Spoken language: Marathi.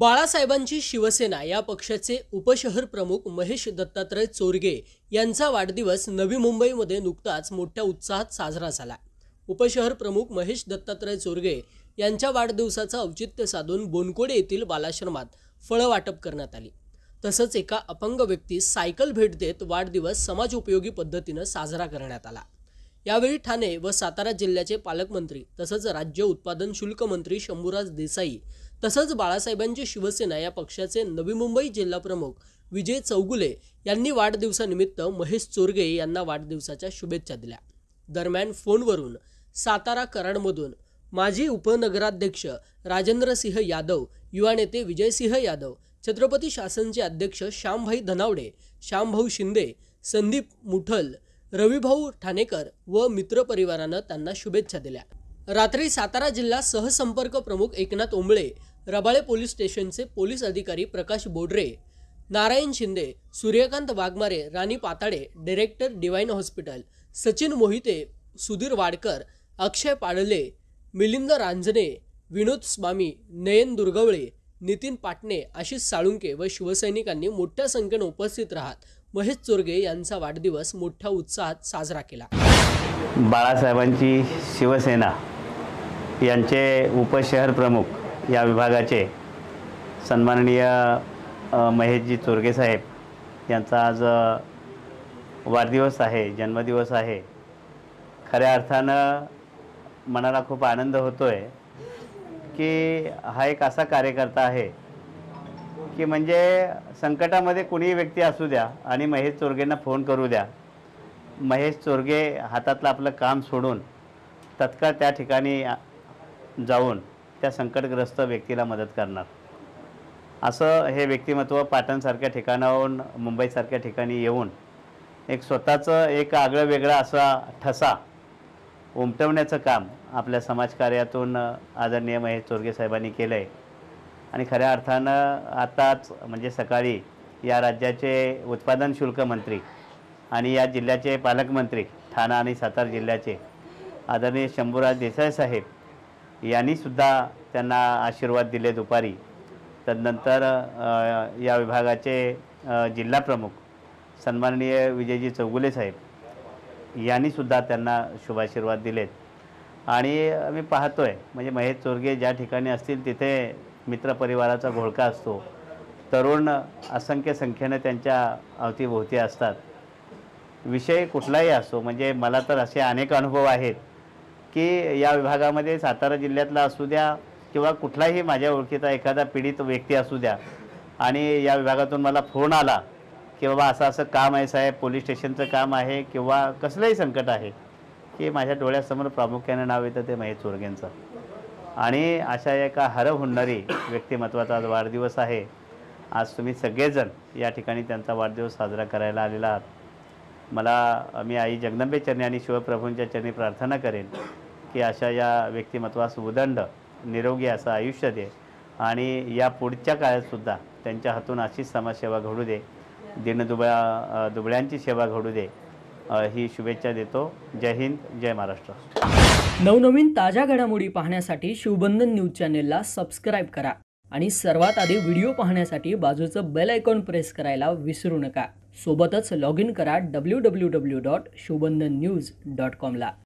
बाळासाहेबांची शिवसेना या पक्षाचे उपशहर प्रमुख महेश दत्तात्रय चोरगे यांचा वाढदिवस नवी मुंबईमध्ये नुकताच मोठ्या उत्साहात साजरा झाला. उपशहर प्रमुख महेश दत्तात्रय चोरगे यांच्या वाढदिवसाचं औचित्य साधून बोनकोडे येथील बालाश्रमात फळं वाटप करण्यात आली. तसंच एका अपंग व्यक्तीस सायकल भेट देत वाढदिवस समाजोपयोगी पद्धतीनं साजरा करण्यात आला. यावेळी ठाणे व सातारा जिल्ह्याचे पालकमंत्री तसंच राज्य उत्पादन शुल्क मंत्री शंभूराज देसाई तसंच बाळासाहेबांची शिवसेना या पक्षाचे नवी मुंबई जिल्हा प्रमुख विजय चौगुले यांनी वाढदिवसानिमित्त महेश चोरगे यांना वाढदिवसाच्या शुभेच्छा दिल्या. दरम्यान फोनवरून सातारा कराडमधून माजी उपनगराध्यक्ष राजेंद्रसिंह यादव युवा नेते विजयसिंह यादव छत्रपती शासनचे अध्यक्ष श्यामभाई धनावडे श्यामभाऊ शिंदे संदीप मुठल रविभाऊ ठाणेकर व मित्रपरिवारानं त्यांना शुभेच्छा दिल्या. रात्री सातारा जिल्हा सहसंपर्क प्रमुख एकनाथ ओंबळे रबाळे पोलीस स्टेशनचे पोलीस अधिकारी Prakash Bodre Narayan Shinde Suryakant Waghmare Rani Patade director Divine hospital Sachin Mohite Sudhir Wadkar Akshay Padle Milind Ranjane विनोद स्वामी नयन दुर्गवळे नितीन पाटणे आशिष साळुंके व शिवसैनिकांनी मोठ्या संख्येने उपस्थित राहत महेश चोरगे यांचा वाढदिवस मोठ्या उत्साहात साजरा केला. बाळासाहेबांची शिवसेना यांचे उपशहर प्रमुख या विभागाचे सन्माननीय महेशजी चोरगे साहेब यांचा आज वाढदिवस आहे जन्मदिवस आहे. खऱ्या अर्थानं मनाला खूप आनंद होतो आहे की हा एक असा कार्यकर्ता आहे की म्हणजे संकटामध्ये कुणीही व्यक्ती असू द्या आणि महेश चोरगेंना फोन करू द्या. महेश चोरगे हातातलं आपलं काम सोडून तत्काळ त्या ठिकाणी जाऊन त्या संकटग्रस्त व्यक्तीला मदत करणार. असं हे व्यक्तिमत्व पाटणसारख्या ठिकाणाहून मुंबईसारख्या ठिकाणी येऊन एक स्वतःचं एक आगळं वेगळं असा ठसा उमटवण्याचं काम आपल्या समाजकार्यातून आदरणीय महेश चोरगे साहेबांनी केलं आहे आणि खऱ्या अर्थानं आताच म्हणजे सकाळी या राज्याचे उत्पादन शुल्क मंत्री आणि या जिल्ह्याचे पालकमंत्री ठाणा आणि सातारा जिल्ह्याचे आदरणीय शंभूराज देसाई साहेब यांनीसुद्धा त्यांना आशीर्वाद दिले दुपारी. तदनंतर या विभागाचे जिल्हा प्रमुख सन्माननीय विजयजी चौगुले साहेब यांनीसुद्धा त्यांना शुभाशीर्वाद दिलेत. आणि मी पाहतो आहे म्हणजे महेश चोरगे ज्या ठिकाणी असतील तिथे मित्रपरिवाराचा घोळका असतो. तरुण असंख्य संख्येनं त्यांच्या अवतीभोवती असतात. विषय कुठलाही असो म्हणजे मला तर असे अनेक अनुभव आहेत की या विभागामध्ये सातारा जिल्ह्यातला असू द्या किंवा कुठलाही माझ्या ओळखीचा एखादा पीडित व्यक्ती असू द्या आणि या विभागातून मला फोन आला की बाबा असं असं काम आहे साहेब पोलीस स्टेशनचं काम आहे किंवा कसलंही संकट आहे की माझ्या डोळ्यासमोर प्रामुख्याने नाव येतं ते महेश चोरगेंचं. आणि अशा एका हरव होणारी व्यक्तिमत्वाचा आज वाढदिवस आहे. आज तुम्ही सगळेजण या ठिकाणी त्यांचा वाढदिवस साजरा करायला आलेला आहात. मला मी आई जगदंबे चरणी आणि शिवप्रभूंच्या चरणी प्रार्थना करेन की अशा या व्यक्तिमत्वास उदंड निरोगी असं आयुष्य दे आणि या पुढच्या काळातसुद्धा त्यांच्या हातून अशीच समाजसेवा घडू दे. दिनदुबळ्या दुबळ्यांची सेवा घडू दे. ही शुभेच्छा देतो. जय हिंद जय महाराष्ट्र. नवनवीन ताज्या घडामोडी पाहण्यासाठी शिवबंधन न्यूज चॅनेलला सबस्क्राईब करा आणि सर्वात आधी व्हिडिओ पाहण्यासाठी बाजूचं बेल आयकॉन प्रेस करायला विसरू नका. सोबतच लॉग इन करा W W W dot Shivbandhan news dot कॉमला